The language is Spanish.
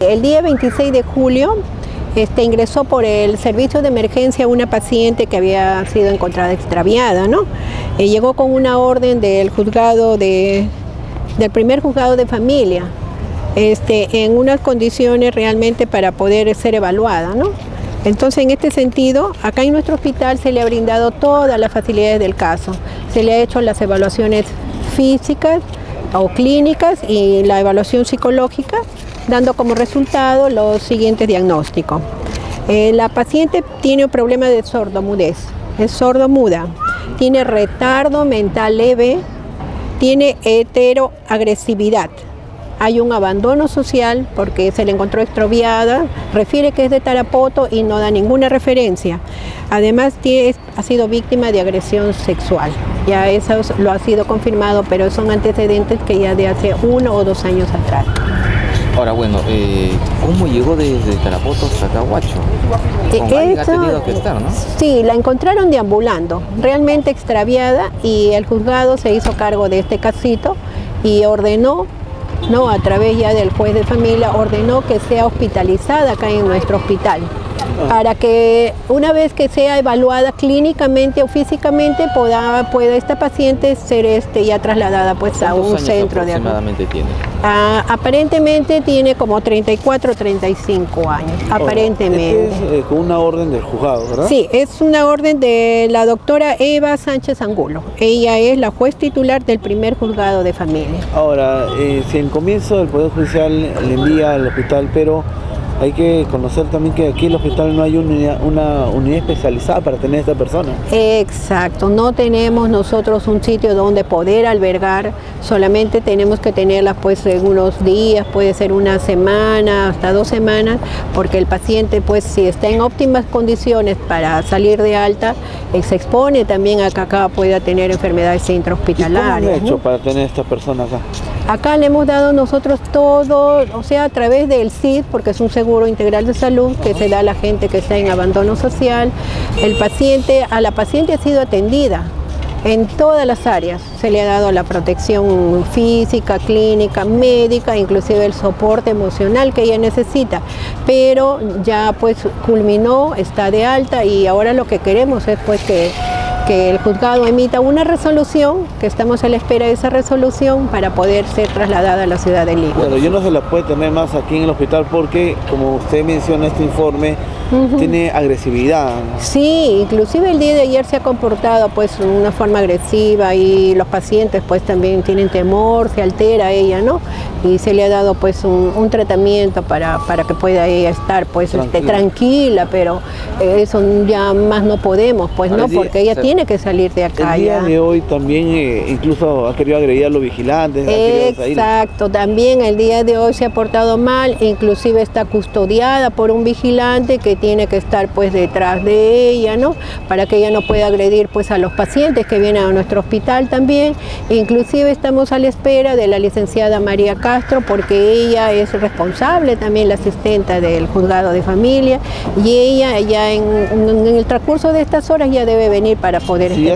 El día 26 de julio este, ingresó por el servicio de emergencia una paciente que había sido encontrada extraviada, ¿no? Eh, llegó con una orden del juzgado de, del primer juzgado de familia, este, en unas condiciones realmente para poder ser evaluada, ¿no? Entonces, en este sentido, acá en nuestro hospital se le ha brindado todas las facilidades del caso. Se le ha hecho las evaluaciones físicas o clínicas y la evaluación psicológica, dando como resultado los siguientes diagnósticos. Eh, la paciente tiene un problema de sordomudez, es sordomuda, tiene retardo mental leve, tiene heteroagresividad hay un abandono social porque se le encontró extraviada, refiere que es de Tarapoto y no da ninguna referencia. Además ha sido víctima de agresión sexual. Ya eso lo ha sido confirmado, pero son antecedentes que ya de hace uno o dos años atrás. Ahora bueno, eh, ¿cómo llegó desde Tarapoto hasta Cahuacho? Eh, ha tenido que estar, ¿no? Sí, la encontraron deambulando, realmente extraviada y el juzgado se hizo cargo de este casito y ordenó no, a través ya del juez de familia, ordenó que sea hospitalizada acá en nuestro hospital para que una vez que sea evaluada clínicamente o físicamente pueda, pueda esta paciente ser este, ya trasladada pues a un centro de aproximadamente tiene? Ah, aparentemente tiene como 34 o 35 años, aparentemente. Es, eh, con una orden del juzgado, ¿verdad? Sí, es una orden de la doctora Eva Sánchez Angulo. Ella es la juez titular del primer juzgado de familia. Ahora, eh, si en comienzo el Poder Judicial le envía al hospital, pero hay que conocer también que aquí en el hospital no hay una unidad, especializada para tener a esta persona. Exacto, no tenemos nosotros un sitio donde poder albergar, solamente tenemos que tenerla pues en unos días, puede ser una semana, hasta dos semanas, porque el paciente pues si está en óptimas condiciones para salir de alta, eh, se expone también a que acá pueda tener enfermedades intrahospitalarias. ¿Y cómo hecho para tener a esta persona acá? Acá le hemos dado nosotros todo, o sea, a través del CID, porque es un seguro integral de salud que se da a la gente que está en abandono social. El paciente, a la paciente ha sido atendida en todas las áreas. Se le ha dado la protección física, clínica, médica, inclusive el soporte emocional que ella necesita. Pero ya pues culminó, está de alta y ahora lo que queremos es pues que que el juzgado emita una resolución, que estamos a la espera de esa resolución para poder ser trasladada a la ciudad de Lima. Bueno, yo no se la puede tener más aquí en el hospital porque, como usted menciona este informe, tiene agresividad. Sí, inclusive el día de ayer se ha comportado pues de una forma agresiva y los pacientes pues también tienen temor, se altera ella, ¿no? Y se le ha dado pues un, tratamiento para, para, que pueda ella estar pues este, tranquila, pero eso ya más no podemos, pues no, porque ella tiene que salir de acá. El día de hoy también eh, incluso ha querido agredir a los vigilantes. Exacto, también el día de hoy se ha portado mal, inclusive está custodiada por un vigilante que tiene que estar pues detrás de ella, ¿no? Para que ella no pueda agredir pues a los pacientes que vienen a nuestro hospital también. Inclusive estamos a la espera de la licenciada María Castro porque ella es responsable también la asistente del juzgado de familia y ella ya en, en el transcurso de estas horas ya debe venir para poder si